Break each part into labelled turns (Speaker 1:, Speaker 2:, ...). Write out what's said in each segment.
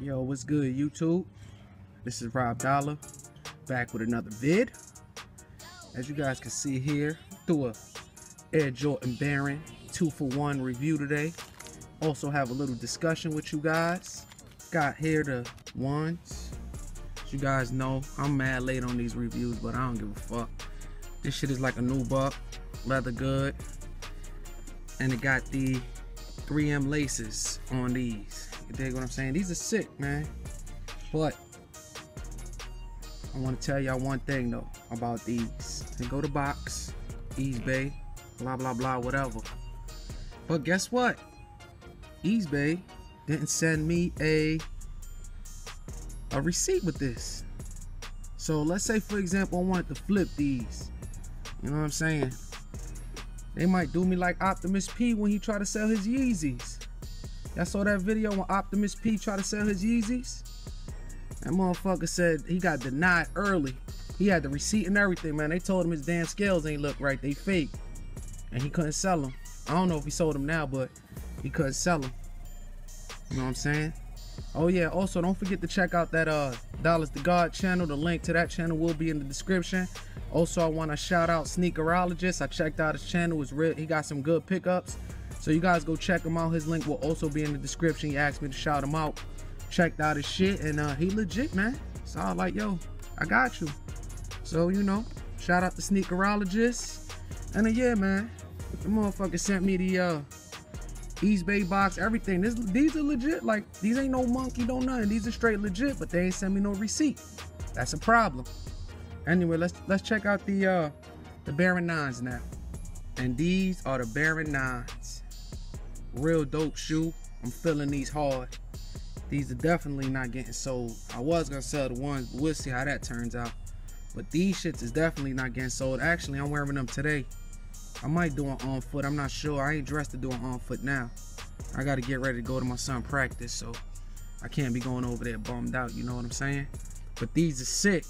Speaker 1: Yo, what's good, YouTube? This is Rob Dolla, back with another vid. As you guys can see here, through a Air Jordan Baron two for one review today. Also have a little discussion with you guys. Got here the ones. As you guys know, I'm mad late on these reviews, but I don't give a fuck. This shit is like a new buck, leather good, and it got the 3M laces on these. You dig what I'm saying? These are sick, man. But I want to tell y'all one thing though about these. They go to box, eBay, blah blah blah, whatever. But guess what? eBay didn't send me a a receipt with this. So let's say for example I wanted to flip these. You know what I'm saying? They might do me like Optimus P when he try to sell his Yeezys. Y'all saw that video when Optimus P tried to sell his Yeezys? That motherfucker said he got denied early. He had the receipt and everything, man. They told him his damn scales ain't look right. They fake. And he couldn't sell them. I don't know if he sold them now, but he couldn't sell them. You know what I'm saying? Oh yeah, also don't forget to check out that uh Dollaz Tha God channel. The link to that channel will be in the description. Also, I want to shout out Sneakerologist. I checked out his channel. It's real. He got some good pickups. So you guys go check him out. His link will also be in the description. He asked me to shout him out. Checked out his shit and uh, he legit, man. So I like, yo, I got you. So, you know, shout out to Sneakerologist. And uh, yeah, man, the motherfucker sent me the uh, Eastbay box, everything. This, these are legit. Like, these ain't no monkey, no nothing. These are straight legit, but they ain't send me no receipt. That's a problem. Anyway, let's let's check out the uh the Baron 9s now. And these are the Baron 9s. Real dope shoe. I'm feeling these hard. These are definitely not getting sold. I was gonna sell the ones, but we'll see how that turns out. But these shits is definitely not getting sold. Actually, I'm wearing them today. I might do an on foot. I'm not sure. I ain't dressed to do an on foot now. I gotta get ready to go to my son practice, so I can't be going over there bummed out. You know what I'm saying? But these are sick.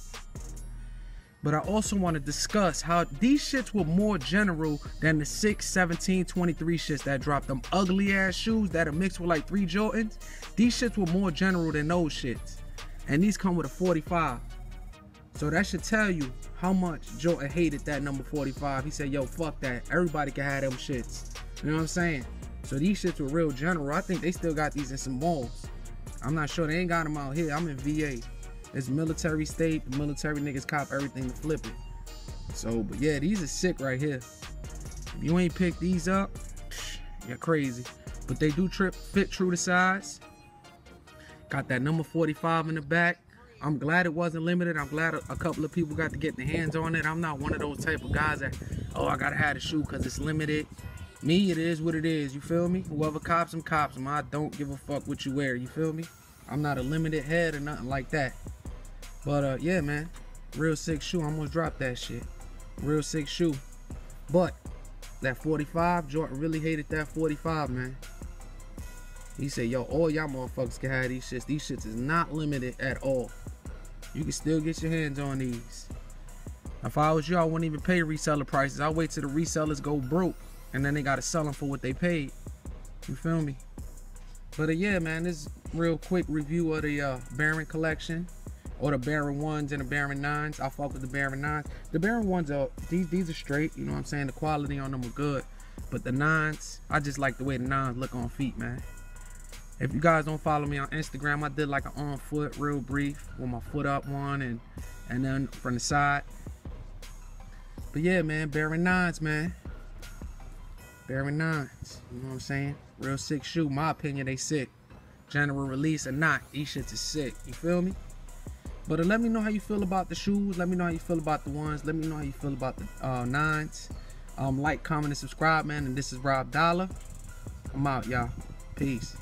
Speaker 1: But I also want to discuss how these shits were more general than the 6, 17, 23 shits that dropped them ugly ass shoes that are mixed with like three Jordans. These shits were more general than those shits. And these come with a 45. So that should tell you how much Jordan hated that number 45. He said, yo, fuck that. Everybody can have them shits. You know what I'm saying? So these shits were real general. I think they still got these in some malls. I'm not sure. They ain't got them out here. I'm in VA. It's military state. The military niggas cop everything to flip it. So, but yeah, these are sick right here. If you ain't picked these up, you're crazy. But they do trip fit true to size. Got that number 45 in the back. I'm glad it wasn't limited. I'm glad a, couple of people got to get their hands on it. I'm not one of those type of guys that, oh, I gotta have the shoe because it's limited. Me, it is what it is. You feel me? Whoever cops them, cops them. I don't give a fuck what you wear. You feel me? I'm not a limited head or nothing like that. But uh, yeah, man, real sick shoe. I almost dropped that shit. Real sick shoe. But that 45, Jordan really hated that 45, man. He said, yo, all y'all motherfuckers can have these shits. These shits is not limited at all. You can still get your hands on these. If I was you, I wouldn't even pay reseller prices. I'll wait till the resellers go broke. And then they got to sell them for what they paid. You feel me? But uh, yeah, man, this real quick review of the uh, Baron collection or the Baron ones and the Baron nines. I fuck with the Baron nines. The Baron ones are these these are straight. You know what I'm saying? The quality on them are good. But the nines, I just like the way the nines look on feet, man. If you guys don't follow me on Instagram, I did like an on foot, real brief, with my foot up one and and then from the side. But yeah, man, Baron nines, man. Baron nines. You know what I'm saying? Real sick shoe. My opinion, they sick. General release or not, these shits is sick. You feel me? But uh, let me know how you feel about the shoes. Let me know how you feel about the ones. Let me know how you feel about the uh, nines. Um, like, comment, and subscribe, man. And this is Rob Dolla. I'm out, y'all. Peace.